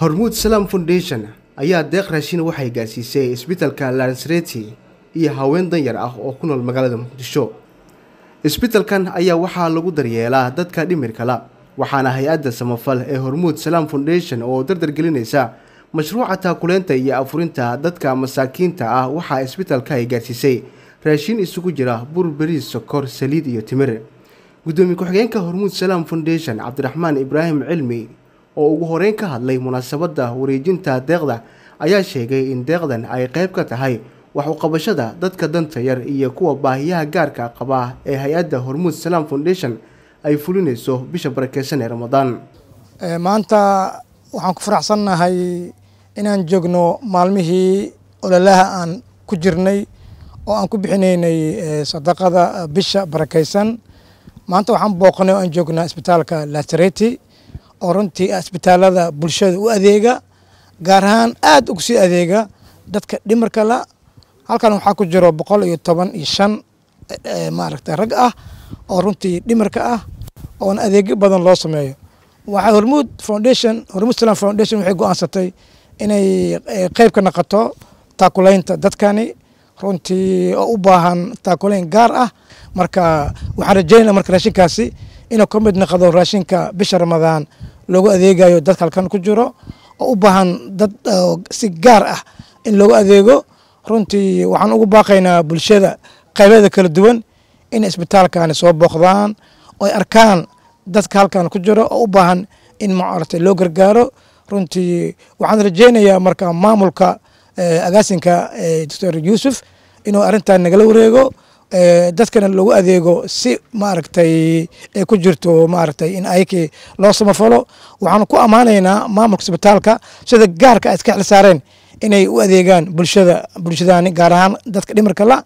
hormuud salaam foundation ayaa deeq raashin waxay gaarsiisay isbitalka lansreti iyo haween danyar ah oo ku nool magaalada muqdisho. Isbitalkan ayaa waxaa lagu daryeelaa dadka dhimirkala waxaana hay'adda samafal ee hormuud salaam foundation oo dardar gelinaysa mashruuca taakuleynta iyo afurinta dadka masaakiinta ah waxaa isbitalka ay gaarsiisay raashin isugu jira bur beriis sokor saliid iyo timir. Gudoomiye ku-xigeenka hormuud salaam foundation cabdiraxmaan ibraahim cilmi oo ugu horeyn ka hadlay munaasabadda wareejinta deeqda ayaa sheegay in deeqdan ay qayb ka tahay wax uqabashada dadka danta yar iyo kuwa baahiyaha gaarka qaba ee hay'adda hormuud salaam foundation ay fulinayso bisha barakeysan ee ramadaan. Maanta waxaan ku faraxsannahay inaan joogno maalmihii ololaha aan ku jirnay oo aan ku bixinaynay sadaqada bisha barakeysan maanta waxaan booqnay oo aan joognaa isbitaalka lasareti oo runtii isbitaalada bulshada u adeega gaar ahaan aada ugu sii adeega dadka dhimarka la halkan waxaa ku jiro boqol iyo toban iyo shan maaragta rag ah oo runtii dhimarka ah oona adeegyo badan loo sameeyo. Waxaa hormuud foundation hormuud salam foundation waxay go'aansatay inay qeyb ka noqoto taakulaynta dadkani runtii oo u baahan taakulayn gaar ah. Marka waxaan rajeynaya marka raashinkaasi inuu ka mid noqdo raashinka bisha ramadaan loogu adeegayo dadka halkan ku jiro oo u baahan dad si gaar ah in loogu adeego. Runtii waxaan ugu baaqaynaa bulshada qaybeeda kala duwan inay isbitaalkani soo booqdaan oo ay arkaan dadka halkan ku jiro oo u baahan in maaragtay loo gargaaro. Runtii waxaan rajeynayaa marka maamulka agaasinka doctor yuusuf inuu arrintan nagala wareego dadkana loogu adeego si maaragtay ay ku jirto maaragtay in ayakii loo samafalo. Waxaan ku ammaanaynaa maamulka isbitaalka sida gaarka ay iska xil saareen inay u adeegaan bulshada bulshadaani gaar ahaan dadka dhimarka la.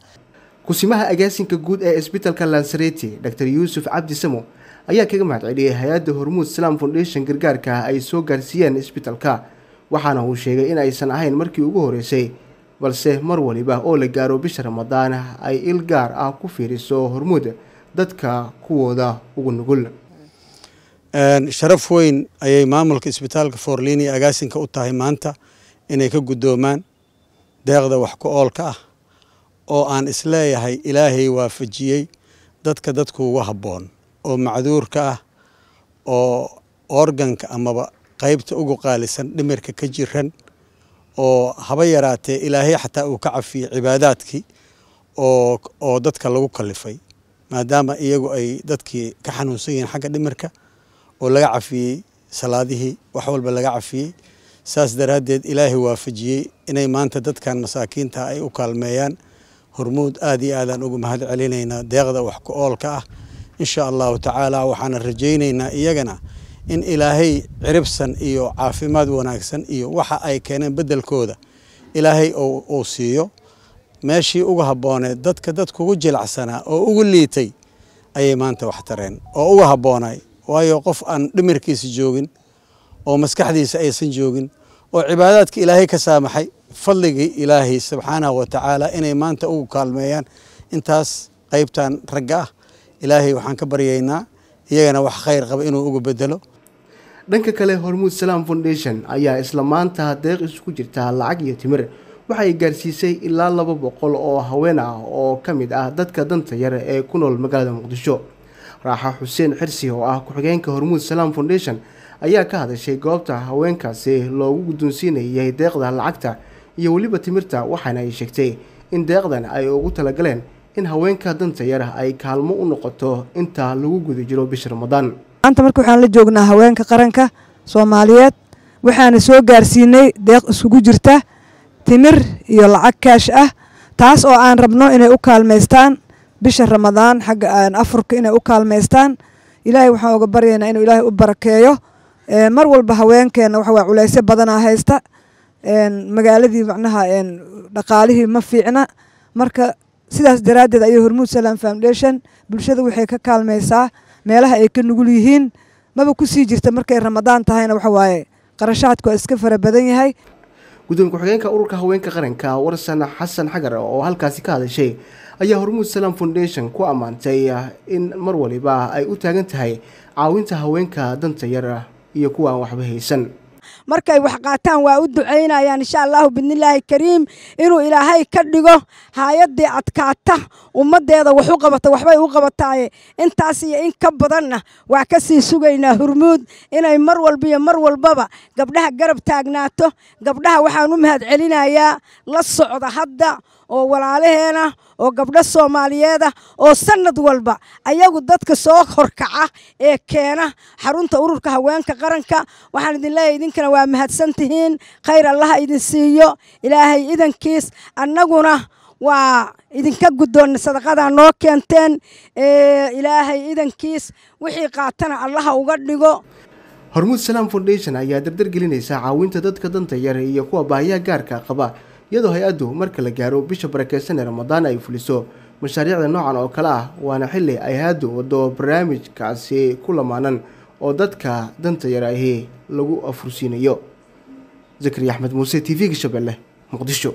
Kusimaha agaasinka guud ee isbitalka lansareti dr. Yuusuf cabdi samo ayaa kaga mahad celiyey hay'adda hormuud salaam foundation gargaarka ay soo gaarsiiyeen isbitalka waxaana uu sheegay in aysan ahayn markii ugu horeysay balse mar waliba oo la gaaro bisha ramadaan ay il gaar ah ku fiiriso hormuud dadka kuwooda ugu nugul. Sharaf weyn ayay maamulka isbitaalka forlini agaasinka u tahay maanta inay ka guddoomaan deeqda wax ku oolka ah oo aan is leeyahay ilaahay waafajiyey dadka dadku ugu habboon oo macduurka ah oo organka amaba qaybta ugu qaalisan dhimirka ka jiran oo haba yaraatee ilaahay xataa uu ka cafiyey cibaadaadkii oo dadka lagu kalifay maadaama iyagu ay dadkii ka xanuunsan yihiin xagga dhimirka oo laga cafiyey salaadihii wax walba laga cafiyey. Saas daraaddeed ilaahay waafajiyey inay maanta dadkan masaakiinta ay u kaalmeeyaan. Hormuud aad iyo aadaan ugu mahad celinaynaa deeqda wax ku oolka ah. Insha allahu tacaala waxaana rajaynaynaa iyagana in ilaahay ciribsan iyo caafimaad wanaagsan iyo waxa ay keeneen beddelkooda ilaahay uu siiyo. Meeshii uga habbooneed dadka dadkugu jilacsanaa oo ugu liitay ayay maanta wax tareen oo uga habboonay. Waayo qof aan dhimirkiisa joogin oo maskaxdiisa aysan joogin oo cibaadaadka ilaahay ka saamaxay fadligii ilaahay subxaanahu wa tacaala inay maanta ugu kaalmeeyaan. Intaas qaybtan ragga ah ilaahay waxaan ka baryaynaa iyagana wax khayr qaba inuu ugu bedelo dhanka kale hormuud salaam foundation ayaa isla maanta deeq isugu jirta lacag iyo timir. Waxay gaarsiisay ilaa laba boqol oo haween ah oo ka mid ah dadka danta yar ee ku nool magaalada muqdisho. Raaxa xuseen xirsi oo ah ku-xigeenka hormuud salaam foundation ayaa ka hadashay goobta haweenkaasi loogu guddoonsiinayay deeqda lacagta iyo weliba timirta waxaana ay sheegtay in deeqdan ay ugu talagaleen in haweenka danta yar ay kaalmo u noqoto inta lagu guda jiro bisha ramadaan maanta marka waxaan la joognaa haweenka qaranka soomaaliyeed waxaana soo gaarsiinay deeq isugu jirta timir iyo lacag kaash ah taas oo aan rabno inay u kaalmaystaan bisha ramadaan xagga afurka inay u kaalmaystaan. Ilaahay waxaan uga baryaynaa inuu ilaahay u barakeeyo. Mar walba haweenkeena waxa waa culaysyo badanaa haysta. Magaaladii macnaha dhaqaalihii ma fiicna. Marka sidaas daraaddeed ayay hormuud salaam foundation bulshada waxay ka kaalmaysaa meelaha ay ka nugul yihiin maba ku sii jirta markay ramadaan tahayna waxa waaye. Qarashaadku waa iska fara badan yahay. Gudoomiye ku-xigeenka ururka haweenka qaranka warsan xasan xagar oo halkaasi ka hadashay ayaa hormuud salaam foundation ku ammaantay in mar waliba ay u taagan tahay caawinta haweenka danta yar iyo kuwa aan waxba haysan markay wax qaataan waa u ducaynayaan insha allahu bidnillaahi kariim inuu ilaahay ka dhigo hay'addii adkaata ummaddeeda wax u qabata waxbay u qabataaye. Intaas iyo in ka badanna waa ka sii sugaynaa hurmuud inay mar walba iyo mar walbaba gabdhaha garab taagnaato gabdhaha waxaan u mahad celinayaa la socda hadda oo walaalaheena oo gabdho soomaaliyeeda oo sanad walba ayagu dadka soo horkaca ee keena xarunta ururka haweenka qaranka. Waxaan idin leeyahay idinkana waa mahadsan tihiin khayr allaha idin siiyo. Ilaahay idankiis annaguna waa idinka guddoonna sadaqadaa noo keenteen. Ilaahay idankiis wixii qaatana allaha uga dhigo. Hormuud salaam foundation ayaa dardar gelinaysa caawinta dadka danta yar iyo kuwa baahiyaha gaarka qaba iyadoo hay'addu marka la gaaro bisha barakeysan ee ramadaan ay fuliso. Mashaariicda noocan oo kale ah waana xili ay hay'addu wado barnaamijkaasi ku lamaanan oo dadka danta yar ahi lagu afursiinayo. Zakariya axmed muuse t v-ga shabeelle muqdisho